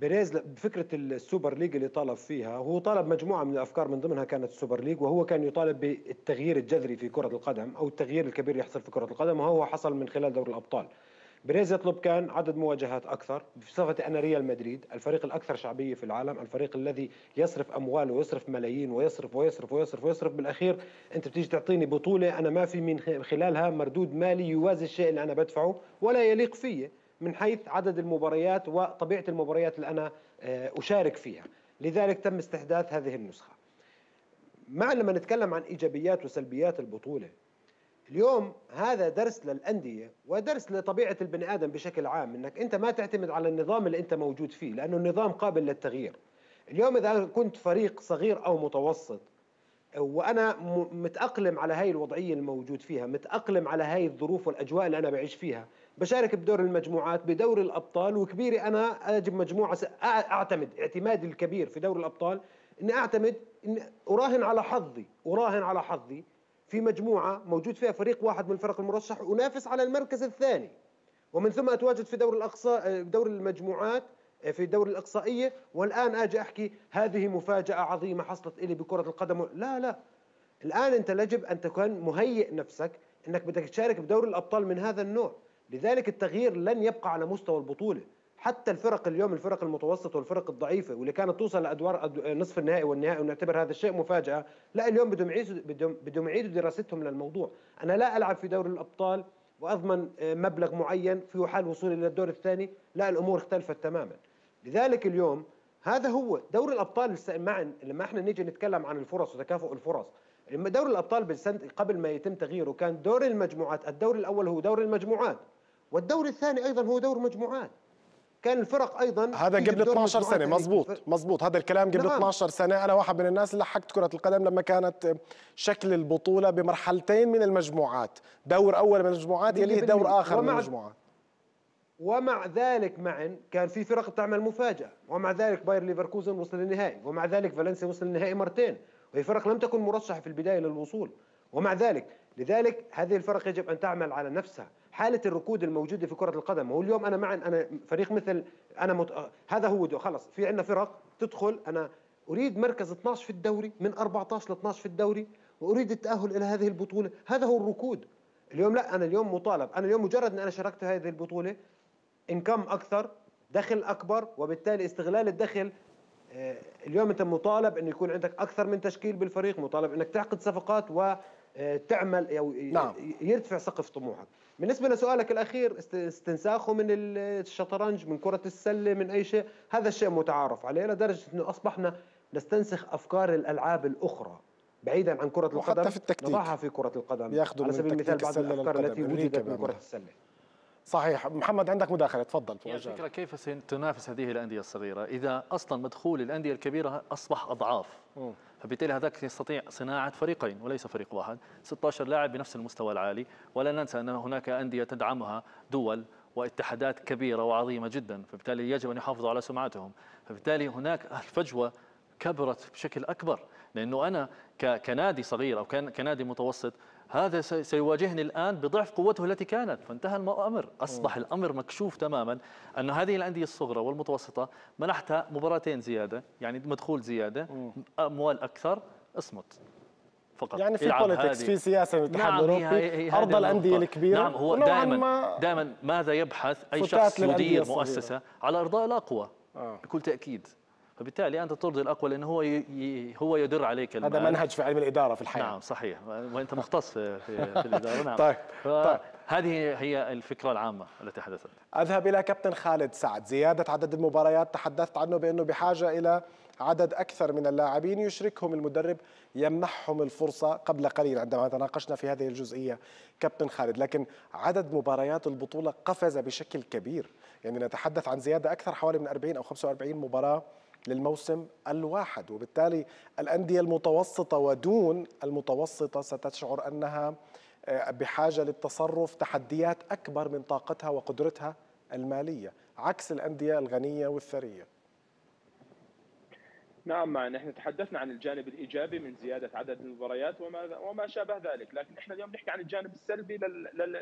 بيريز بفكره ال super league اللي طالب فيها هو طالب مجموعة من الأفكار من ضمنها كانت ال super league وهو كان يطالب بالتغيير الجذري في كرة القدم أو التغيير الكبير يحصل في كرة القدم وهو حصل من خلال دوري الأبطال. بريز يطلب كان عدد مواجهات أكثر بصفتي أنا ريال مدريد الفريق الأكثر شعبية في العالم الفريق الذي يصرف أموال ويصرف ملايين ويصرف ويصرف ويصرف ويصرف. بالأخير أنت بتيجي تعطيني بطولة أنا ما في من خلالها مردود مالي يوازي الشيء اللي أنا بدفعه ولا يليق فيه من حيث عدد المباريات وطبيعة المباريات اللي أنا آه، أشارك فيها. لذلك تم استحداث هذه النسخة. مع لما نتكلم عن إيجابيات وسلبيات البطولة اليوم هذا درس للأندية ودرس لطبيعة البني آدم بشكل عام إنك أنت ما تعتمد على النظام اللي أنت موجود فيه لأنه النظام قابل للتغيير. اليوم إذا كنت فريق صغير أو متوسط وأنا متأقلم على هاي الوضعية الموجود فيها متأقلم على هاي الظروف والأجواء اللي أنا بعيش فيها بشارك بدور المجموعات بدور الأبطال وكبيري أنا أجيب مجموعة أعتمد اعتمادي الكبير في دور الأبطال إني أعتمد إني أراهن على حظي أراهن على حظي في مجموعة موجود فيها فريق واحد من الفرق المرشح ونافس على المركز الثاني. ومن ثم أتواجد في دور الاقصاء دور المجموعات في الدوري الأقصائية. والآن آجي أحكي هذه مفاجأة عظيمة حصلت لي بكرة القدم. لا لا. الآن أنت يجب أن تكون مهيئ نفسك إنك بدك تشارك بدوري الأبطال من هذا النوع. لذلك التغيير لن يبقى على مستوى البطولة. حتى الفرق اليوم الفرق المتوسطة والفرق الضعيفة واللي كانت توصل لأدوار نصف النهائي والنهائي ونعتبر هذا الشيء مفاجأة لا اليوم بدهم يعيدوا بدهم يعيدوا دراستهم للموضوع. أنا لا ألعب في دوري الأبطال وأضمن آه، مبلغ معين في حال وصولي إلى الدور الثاني. لا الأمور اختلفت تماما. لذلك اليوم هذا هو دوري الأبطال معا لما إحنا نيجي نتكلم عن الفرص وتكافؤ الفرص. لما دوري الأبطال قبل ما يتم تغييره كان دور المجموعات الدور الأول هو دور المجموعات. والدور الثاني أيضا هو دور مجموعات. كان الفرق أيضا هذا قبل 12 سنة مزبوط مزبوط هذا الكلام قبل نعم. 12 سنة. أنا واحد من الناس اللي لحقت كرة القدم لما كانت شكل البطولة بمرحلتين من المجموعات. دور أول من المجموعات يليه دور آخر من المجموعات. ومع ذلك معا كان في فرق تعمل مفاجأة. ومع ذلك باير ليفركوزن وصل للنهائي. ومع ذلك فالنسيا وصل للنهائي مرتين. وهي فرق لم تكن مرشحة في البداية للوصول. ومع ذلك لذلك هذه الفرق يجب أن تعمل على نفسها. حالة الركود الموجودة في كرة القدم. هو اليوم أنا مع أنا فريق مثل أنا مت... هذا هو خلص في عندنا فرق تدخل أنا أريد مركز 12 في الدوري من 14 ل 12 في الدوري وأريد التأهل إلى هذه البطولة. هذا هو الركود. اليوم لا أنا اليوم مطالب. أنا اليوم مجرد ان أنا شاركت في هذه البطولة انكم أكثر دخل أكبر وبالتالي استغلال الدخل آه، اليوم أنت مطالب إنه يكون عندك أكثر من تشكيل بالفريق مطالب إنك تعقد صفقات وتعمل أو نعم. يرتفع سقف طموحك. بالنسبة لسؤالك الأخير استنساخه من الشطرنج من كرة السلة من أي شيء هذا الشيء متعارف عليه لدرجة إنه أصبحنا نستنسخ أفكار الألعاب الأخرى بعيدا عن كرة القدم وحتى في التكتيك. نضعها في كرة القدم على سبيل المثال بعض الأفكار التي وجدت من كرة السلة. صحيح. محمد عندك مداخلة؟ تفضل. يعني الفكرة كيف ستنافس هذه الأندية الصغيرة؟ إذا أصلا مدخول الأندية الكبيرة أصبح أضعاف. م. فبالتالي هذاك يستطيع صناعة فريقين وليس فريق واحد. 16 لاعب بنفس المستوى العالي. ولا ننسى أن هناك أندية تدعمها دول واتحادات كبيرة وعظيمة جدا. فبالتالي يجب أن يحافظوا على سمعتهم. فبالتالي هناك الفجوة كبرت بشكل أكبر. لأنه أنا كنادي صغير أو كنادي متوسط هذا سيواجهني الآن بضعف قوته التي كانت. فانتهى الأمر أصبح الأمر مكشوف تماما أن هذه الأندية الصغرى والمتوسطة منحتها مباراتين زيادة يعني مدخول زيادة أموال أكثر اصمت فقط. يعني في بوليتكس في سياسة الاتحاد نعم الأوروبي أرض الأندية الكبيرة. نعم هو دائما دائما ماذا يبحث أي شخص يدير مؤسسة على أرضاء الأقوى آه. بكل تأكيد. فبالتالي أنت ترضي الأقوى لأنه هو هو يدر عليك المال. هذا منهج في علم الإدارة في الحياة. نعم صحيح. وأنت مختص في, في, في الإدارة. نعم. *laughs* طيب طيب. هذه هي الفكرة العامة التي حدثت. أذهب إلى كابتن خالد سعد. زيادة عدد المباريات تحدثت عنه بأنه بحاجة إلى عدد أكثر من اللاعبين يشركهم المدرب يمنحهم الفرصة قبل قليل عندما تناقشنا في هذه الجزئية كابتن خالد. لكن عدد مباريات البطولة قفز بشكل كبير. يعني نتحدث عن زيادة أكثر حوالي من 40 أو 45 مباراة للموسم الواحد وبالتالي الأندية المتوسطة ودون المتوسطة ستشعر أنها آه، بحاجة للتصرف تحديات أكبر من طاقتها وقدرتها المالية عكس الأندية الغنية والثرية. نعم إحنا تحدثنا عن الجانب الإيجابي من زيادة عدد المباريات وما وما شابه ذلك، لكن إحنا اليوم نحكي عن الجانب السلبي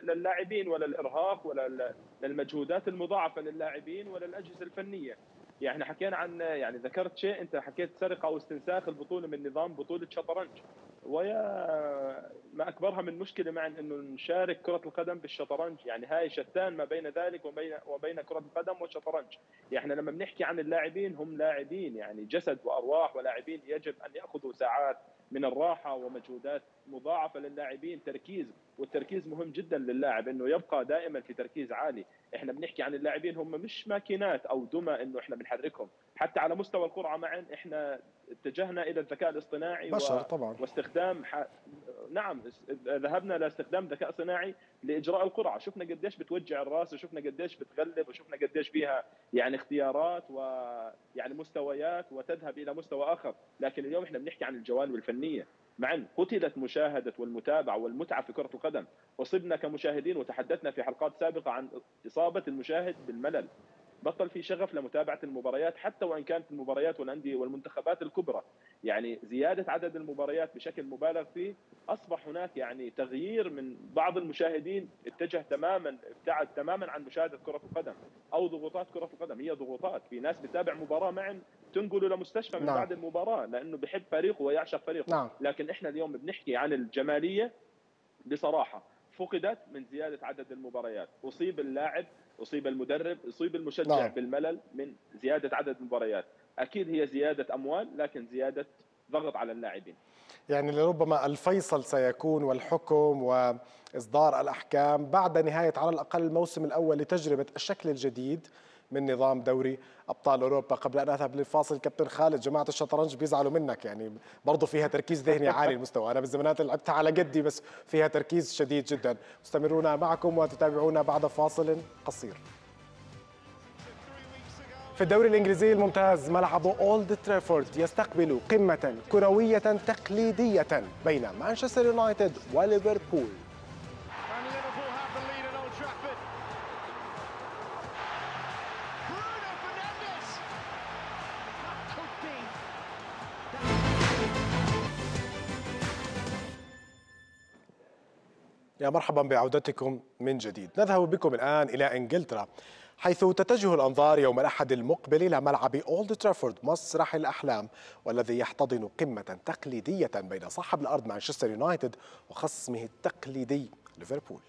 للاعبين ولا الارهاق ولا للمجهودات المضاعفة للاعبين ولا الاجهزه الفنية. يعني إحنا حكينا عن يعني ذكرت شيء انت حكيت سرقة أو استنساخ البطولة من نظام بطولة شطرنج. ويا ما أكبرها من مشكلة مع إنه نشارك كرة القدم بالشطرنج. يعني هاي شتان ما بين ذلك وبين وبين كرة القدم والشطرنج. يعني إحنا لما بنحكي عن اللاعبين هم لاعبين. يعني جسد وأرواح ولاعبين يجب أن يأخذوا ساعات من الراحة ومجهودات مضاعفة للاعبين تركيز والتركيز مهم جدا للاعب إنه يبقى دائما في تركيز عالي. إحنا بنحكي عن اللاعبين هم مش ماكينات أو دمى إنه إحنا بنحركهم. حتى على مستوى القرعه معا إحنا اتجهنا إلى الذكاء الاصطناعي بشر و... طبعا. واستخدام ح... نعم ذهبنا لاستخدام ذكاء صناعي لإجراء القرعة. شفنا قديش بتوجع الرأس وشفنا قديش بتغلب وشفنا قديش فيها يعني اختيارات ويعني مستويات وتذهب إلى مستوى آخر. لكن اليوم إحنا بنحكي عن الجوانب الفنية. معا قتلت مشاهدة والمتابعة والمتعة في كرة القدم اصبنا كمشاهدين وتحدثنا في حلقات سابقة عن إصابة المشاهد بالملل. بطل في شغف لمتابعة المباريات حتى وإن كانت المباريات والأندية والمنتخبات الكبرى. يعني زيادة عدد المباريات بشكل مبالغ فيه أصبح هناك يعني تغيير من بعض المشاهدين اتجه تماما ابتعد تماما عن مشاهدة كرة القدم أو ضغوطات كرة القدم. هي ضغوطات. في ناس بتابع مباراة معا تنقله لمستشفى من نعم. بعد المباراة لأنه بحب فريقه ويعشق فريقه. نعم. لكن إحنا اليوم بنحكي عن الجمالية بصراحة. فقدت من زيادة عدد المباريات. أصيب اللاعب أصيب المدرب أصيب المشجع نعم. بالملل من زيادة عدد المباريات أكيد هي زيادة أموال لكن زيادة ضغط على اللاعبين. يعني لربما الفيصل سيكون والحكم وإصدار الأحكام بعد نهاية على الأقل الموسم الأول لتجربة الشكل الجديد. من نظام دوري أبطال أوروبا قبل أن أذهب للفاصل. كابتن خالد جماعة الشطرنج بيزعلوا منك يعني برضه فيها تركيز ذهني عالي المستوى. أنا بالزمانات اللي لعبتها على قدي بس فيها تركيز شديد جدا. مستمرون معكم وتتابعونا بعد فاصل قصير. في الدوري الإنجليزي الممتاز ملعب أولد ترافورد يستقبل قمة كروية تقليدية بين مانشستر يونايتد وليفربول. يا مرحبا بعودتكم من جديد. نذهب بكم الآن إلى إنجلترا حيث تتجه الأنظار يوم الأحد المقبل إلى ملعب أولد ترافورد مسرح الأحلام والذي يحتضن قمة تقليدية بين صاحب الأرض مانشستر يونايتد وخصمه التقليدي ليفربول.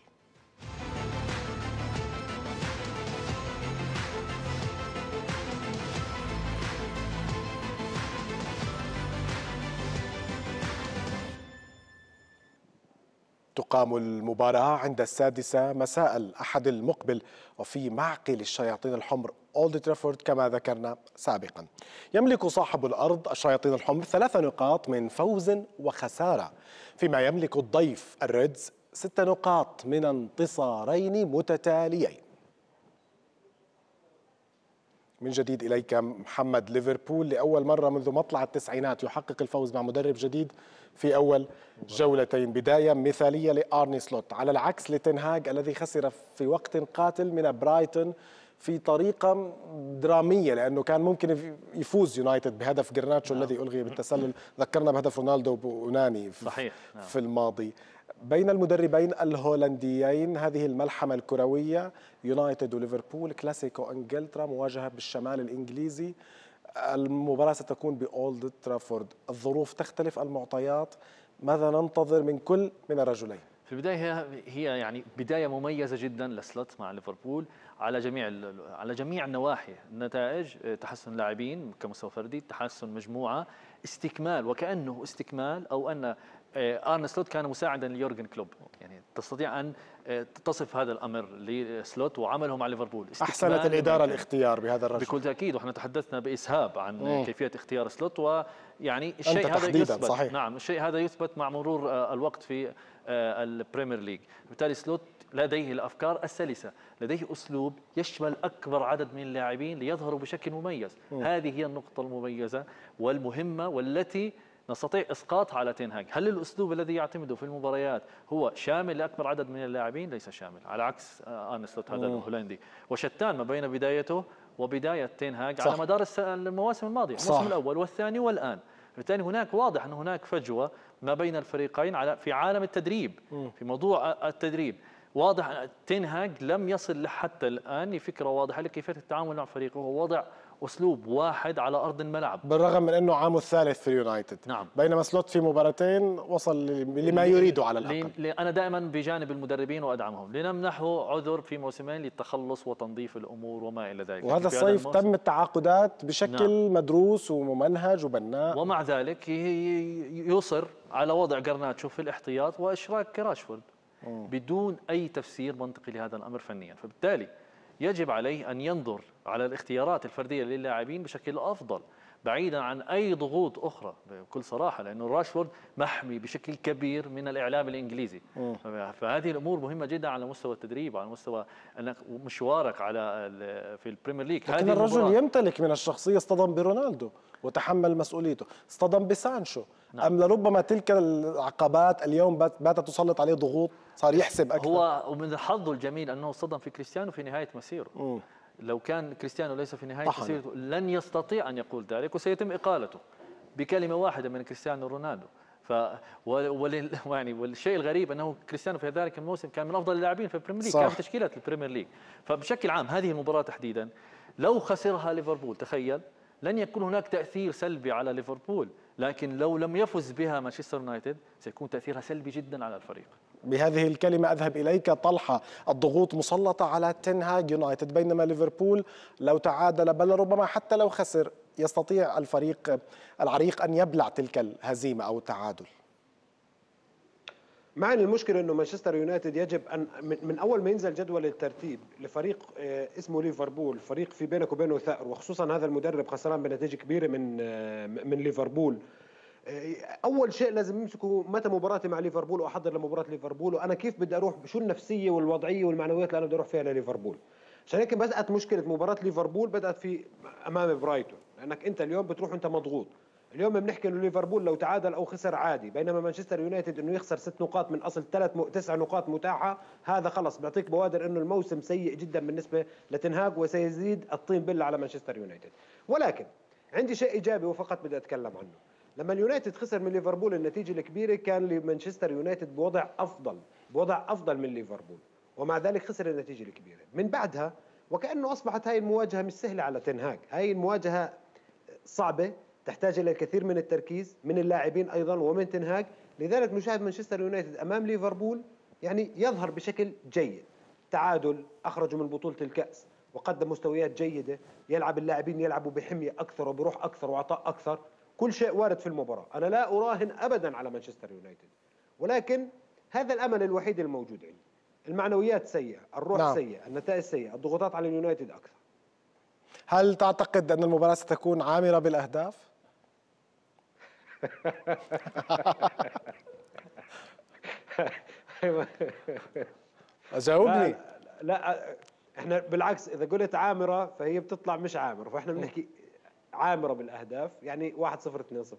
تقام المباراة عند السادسة مساء الأحد المقبل وفي معقل الشياطين الحمر أولد ترافورد كما ذكرنا سابقا. يملك صاحب الأرض الشياطين الحمر ثلاث نقاط من فوز وخسارة فيما يملك الضيف الريدز ست نقاط من انتصارين متتاليين. من جديد إليك محمد ليفربول لأول مرة منذ مطلع التسعينات يحقق الفوز مع مدرب جديد في أول جولتين بداية مثالية لآرني سلوت على العكس لتنهاج الذي خسر في وقت قاتل من برايتون في طريقة درامية لأنه كان ممكن يفوز يونايتد بهدف جرناتشو نعم. الذي ألغي بالتسلل ذكرنا بهدف رونالدو بوناني في, صحيح. نعم. في الماضي بين المدربين الهولنديين هذه الملحمة الكروية يونايتد وليفربول كلاسيكو إنجلترا مواجهة بالشمال الإنجليزي. المباراة ستكون بأولد ترافورد. الظروف تختلف المعطيات. ماذا ننتظر من كل من الرجلين؟ في البداية هي يعني بداية مميزة جدا لسلوت مع ليفربول. على جميع على جميع النواحي النتائج تحسن لاعبين كمستوى فردي تحسن مجموعة استكمال وكأنه استكمال أن آه، آرن سلوت كان مساعدا ليورجن كلوب. يعني تستطيع أن آه، تصف هذا الأمر لسلوت وعمله مع ليفربول. أحسنت الإدارة الاختيار بهذا الرجل. بكل تأكيد وإحنا تحدثنا بإسهاب عن مم. كيفية اختيار سلوت ويعني الشيء هذا يثبت. صحيح. نعم الشيء هذا يثبت مع مرور آه، الوقت في ال Premier League. بالتالي سلوت لديه الأفكار السلسة. لديه أسلوب يشمل أكبر عدد من اللاعبين ليظهروا بشكل مميز. مم. هذه هي النقطة المميزة والمهمة والتي نستطيع اسقاطها على تنهاج هل الأسلوب الذي يعتمده في المباريات هو شامل لأكبر عدد من اللاعبين؟ ليس شامل على عكس آه، آرن سلوت هذا الهولندي. وشتان ما بين بدايته وبداية تنهاج على مدار المواسم الماضية الموسم الأول والثاني والآن. بالتالي هناك واضح أن هناك فجوة ما بين الفريقين على في عالم التدريب في موضوع التدريب. واضح تنهاج لم يصل حتى الآن. لفكرة واضحة لكيفية التعامل مع فريقه وهو وضع أسلوب واحد على أرض الملعب. بالرغم من إنه عامه الثالث في اليونايتد. نعم. بينما سلوت في مباراتين وصل لما يريده على الأقل. أنا دائما بجانب المدربين وأدعمهم. لنمنحه عذر في موسمين للتخلص وتنظيف الأمور وما إلى ذلك. وهذا الصيف تم التعاقدات بشكل نعم. مدروس وممنهج وبناء. ومع ذلك يصر على وضع قرناتشو في الاحتياط وإشراك راشفورد بدون أي تفسير منطقي لهذا الأمر فنيا. فبالتالي يجب عليه أن ينظر على الاختيارات الفردية للاعبين بشكل أفضل. بعيدا عن أي ضغوط أخرى بكل صراحة لأنه راشفورد محمي بشكل كبير من الإعلام الإنجليزي. م. فهذه الأمور مهمة جدا على مستوى التدريب وعلى مستوى أنك مشوارك على في ال Premier League. لكن الرجل يمتلك من الشخصية اصطدم برونالدو وتحمل مسؤوليته. اصطدم بسانشو. نعم. أم لربما تلك العقبات اليوم باتت تسلط عليه ضغوط؟ صار يحسب أكثر. هو ومن حظه الجميل أنه اصطدم في كريستيانو في نهاية مسيره. م. لو كان كريستيانو ليس في نهاية مسيرته لن يستطيع أن يقول ذلك وسيتم إقالته بكلمة واحدة من كريستيانو رونالدو. ف ولل... *laughs* يعني والشيء الغريب أنه كريستيانو في ذلك الموسم كان من أفضل اللاعبين في ال Premier League كان في تشكيلة ال Premier League. فبشكل عام هذه المباراة تحديدا لو خسرها ليفربول تخيل لن يكون هناك تأثير سلبي على ليفربول لكن لو لم يفز بها مانشستر يونايتد سيكون تأثيرها سلبي جدا على الفريق. بهذه الكلمة أذهب إليك. طلحة الضغوط مسلطة على تنهاج يونايتد بينما ليفربول لو تعادل بل ربما حتى لو خسر يستطيع الفريق العريق أن يبلع تلك الهزيمة أو التعادل. مع المشكلة إنه مانشستر يونايتد يجب أن من أول ما ينزل جدول الترتيب لفريق آه، اسمه ليفربول فريق في بينك وبينه ثأر وخصوصا هذا المدرب خسران بنتيجة كبيرة من آه، من ليفربول. أول شيء لازم يمسكوا متى مباراتي مع ليفربول وأحضر لمباراة ليفربول وأنا كيف بدي أروح؟ شو النفسية والوضعية والمعنويات اللي أنا بدي أروح فيها لليفربول؟ عشان هيك بدأت مشكلة مباراة ليفربول بدأت في أمام برايتون لأنك أنت اليوم بتروح انت مضغوط. اليوم بنحكي إنه ليفربول لو تعادل أو خسر عادي بينما مانشستر يونايتد إنه يخسر ست نقاط من أصل ثلاث م... تسع نقاط متاحة هذا خلص. بيعطيك بوادر إنه الموسم سيء جدا بالنسبة لتنهاج وسيزيد الطين بله على مانشستر يونايتد. ولكن عندي شيء إيجابي وفقط بدي أتكلم عنه. لما اليونايتد خسر من ليفربول النتيجة الكبيرة كان لمانشستر يونايتد بوضع أفضل بوضع أفضل من ليفربول ومع ذلك خسر النتيجة الكبيرة. من بعدها وكأنه أصبحت هاي المواجهة مش سهلة على تنهاج هاي المواجهة صعبة تحتاج إلى الكثير من التركيز من اللاعبين أيضا ومن تنهاج لذلك نشاهد مانشستر يونايتد أمام ليفربول يعني يظهر بشكل جيد. تعادل اخرجوا من بطولة الكأس وقدم مستويات جيدة يلعب اللاعبين يلعبوا بحمية أكثر وبروح أكثر وعطاء أكثر. كل شيء وارد في المباراة أنا لا أراهن أبدا على مانشستر يونايتد ولكن هذا الأمل الوحيد الموجود عندي المعنويات سيئة الروح نعم. سيئة النتائج سيئة الضغوطات على اليونايتد أكثر هل تعتقد أن المباراة ستكون عامرة بالأهداف؟ جاوبني لا, لا إحنا بالعكس اذا قلت عامره فهي بتطلع مش عامره فاحنا بنحكي عامرة بالأهداف يعني 1 0 2 0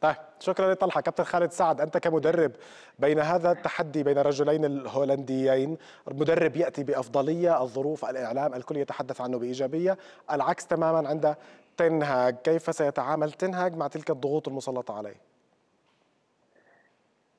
طيب شكرا لطلحة. كابتن خالد سعد أنت كمدرب بين هذا التحدي بين الرجلين الهولنديين مدرب يأتي بأفضلية الظروف الإعلام الكل يتحدث عنه بإيجابية العكس تماما عند تنهاج. كيف سيتعامل تنهاج مع تلك الضغوط المسلطة عليه؟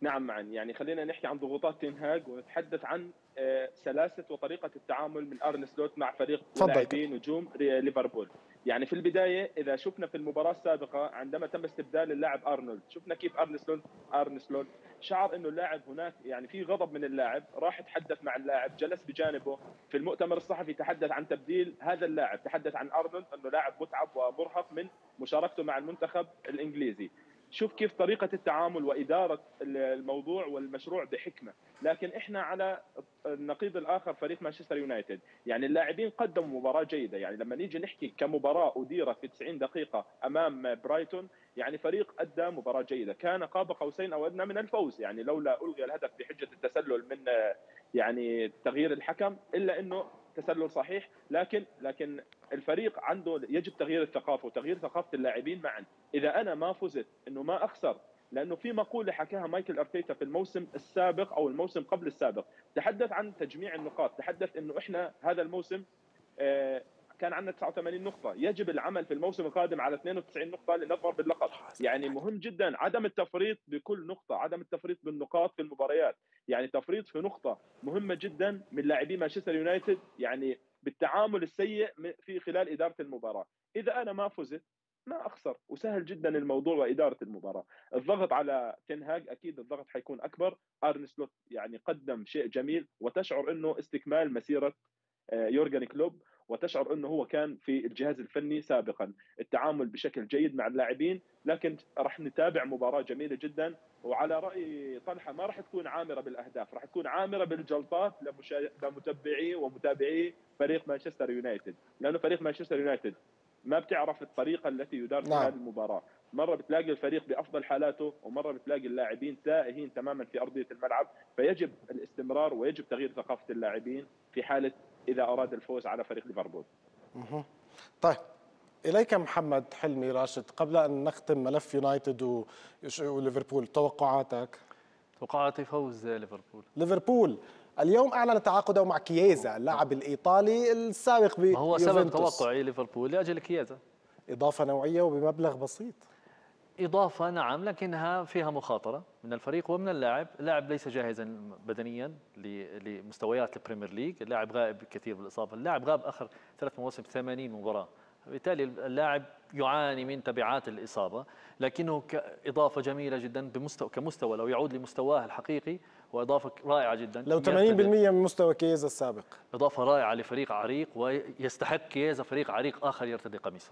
نعم معا. يعني خلينا نحكي عن ضغوطات تنهاج ونتحدث عن آه، سلاسة وطريقة التعامل من ارن سلوت مع فريق لاعبين نجوم ليفربول. يعني في البداية إذا شفنا في المباراة السابقة عندما تم استبدال اللاعب أرنولد شفنا كيف ارن سلوت ارن سلوت شعر إنه اللاعب هناك يعني في غضب من اللاعب راح تحدث مع اللاعب جلس بجانبه. في المؤتمر الصحفي تحدث عن تبديل هذا اللاعب تحدث عن أرنولد إنه لاعب متعب ومرهق من مشاركته مع المنتخب الإنجليزي. شوف كيف طريقة التعامل وإدارة الموضوع والمشروع بحكمة. لكن إحنا على النقيض الآخر فريق مانشستر يونايتد. يعني اللاعبين قدموا مباراة جيدة. يعني لما نيجي نحكي كمباراة أديرت في 90 دقيقة أمام برايتون يعني فريق أدى مباراة جيدة. كان قاب قوسين أو أدنى من الفوز. يعني لولا ألغي الهدف بحجة التسلل من يعني تغيير الحكم إلا أنه تسلل صحيح. لكن لكن الفريق عنده يجب تغيير الثقافة وتغيير ثقافة اللاعبين معا. إذا أنا ما فزت إنه ما أخسر لأنه في مقولة حكاها مايكل أرتيتا في الموسم السابق أو الموسم قبل السابق. تحدث عن تجميع النقاط تحدث إنه إحنا هذا الموسم آه، كان عندنا 89 نقطة، يجب العمل في الموسم القادم على 92 نقطة لنظهر باللقب، يعني مهم جدا عدم التفريط بكل نقطة، عدم التفريط بالنقاط في المباريات، يعني تفريط في نقطة مهمة جدا من لاعبي مانشستر يونايتد. يعني بالتعامل السيء في خلال إدارة المباراة، إذا أنا ما فزت ما أخسر. وسهل جدا الموضوع وإدارة المباراة. الضغط على تنهاج أكيد الضغط حيكون أكبر. أرن سلوت يعني قدم شيء جميل وتشعر إنه استكمال مسيرة آه، يورجن كلوب. وتشعر إنه هو كان في الجهاز الفني سابقا. التعامل بشكل جيد مع اللاعبين لكن راح نتابع مباراة جميلة جدا. وعلى رأي طلحة ما راح تكون عامرة بالأهداف راح تكون عامرة بالجلطات لمتابعي ومتابعي فريق مانشستر يونايتد. لأنه فريق مانشستر يونايتد ما بتعرف الطريقة التي يدار فيها نعم. المباراة. مرة بتلاقي الفريق بأفضل حالاته ومرة بتلاقي اللاعبين تائهين تماما في أرضية الملعب. فيجب الاستمرار ويجب تغيير ثقافة اللاعبين في حالة إذا أراد الفوز على فريق ليفربول. طيب إليك محمد حلمي راشد قبل أن نختم ملف يونايتد وليفربول توقعاتك؟ توقعاتي فوز ليفربول. ليفربول. اليوم أعلن تعاقده مع كييزا اللاعب الإيطالي السابق ب هو سبب توقعي ليفربول لأجل كييزا. إضافة نوعية وبمبلغ بسيط. إضافة نعم لكنها فيها مخاطرة. من الفريق ومن اللاعب اللاعب ليس جاهزا بدنيا لمستويات ال Premier League. اللاعب غائب كثير بالإصابة. اللاعب غاب آخر ثلاث مواسم 80 مباراة. بالتالي اللاعب يعاني من تبعات الإصابة لكنه كإضافة جميلة جدا بمستوى كمستوى لو يعود لمستواه الحقيقي وإضافة رائعة جدا لو 80% من مستوى كييزا السابق. إضافة رائعة لفريق عريق ويستحق كييزا فريق عريق آخر يرتدي قميصه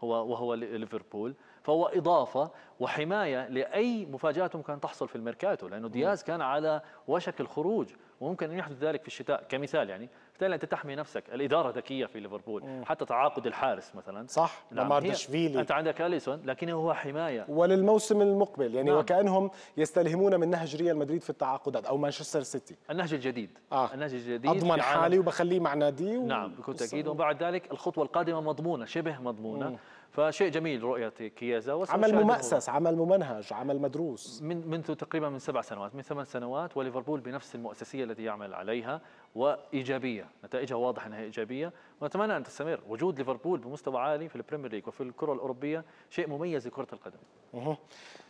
هو وهو ليفربول. فهو إضافة وحماية لأي مفاجآت ممكن تحصل في الميركاتو لأنه دياز كان على وشك الخروج وممكن أن يحدث ذلك في الشتاء. كمثال يعني بالتالي أنت تحمي نفسك. الإدارة ذكية في ليفربول. حتى تعاقد الحارس مثلا. صح نعم أنت عندك أليسون لكنه هو حماية. وللموسم المقبل يعني نعم. وكأنهم يستلهمون من نهج ريال مدريد في التعاقدات أو مانشستر سيتي. النهج الجديد. آه. النهج الجديد أضمن حالي وبخليه مع نادي و... نعم بكل تأكيد. وبعد ذلك الخطوة القادمة مضمونة شبه مضمونة. مم. فشيء جميل رؤية كييزا عمل ممأسس عمل ممنهج عمل مدروس. من منذ تقريبا من سبع سنوات من ثمان سنوات وليفربول بنفس المؤسسية التي يعمل عليها وإيجابية نتائجها واضحة إنها إيجابية. ونتمنى أن تستمر. وجود ليفربول بمستوى عالي في ال Premier League وفي الكرة الأوروبية شيء مميز لكرة القدم.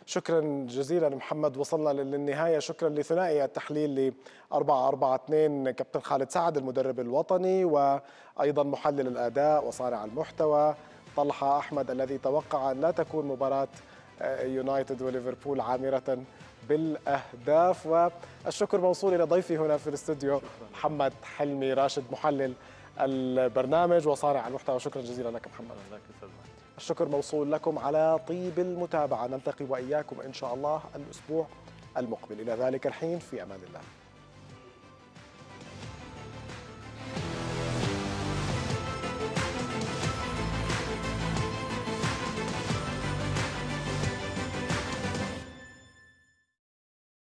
شكرا جزيلا محمد وصلنا للنهاية. شكرا لثنائي التحليل ل 4 4 2 كابتن خالد سعد المدرب الوطني وأيضا محلل الأداء وصانع المحتوى. طلحة أحمد الذي توقع أن لا تكون مباراة آه، يونايتد وليفربول عامرة بالأهداف. والشكر موصول إلى ضيفي هنا في الاستوديو محمد حلمي راشد محلل البرنامج وصانع المحتوى. شكرا جزيلا لك محمد. الشكر موصول لكم على طيب المتابعة. نلتقي وإياكم إن شاء الله الأسبوع المقبل. إلى ذلك الحين في أمان الله.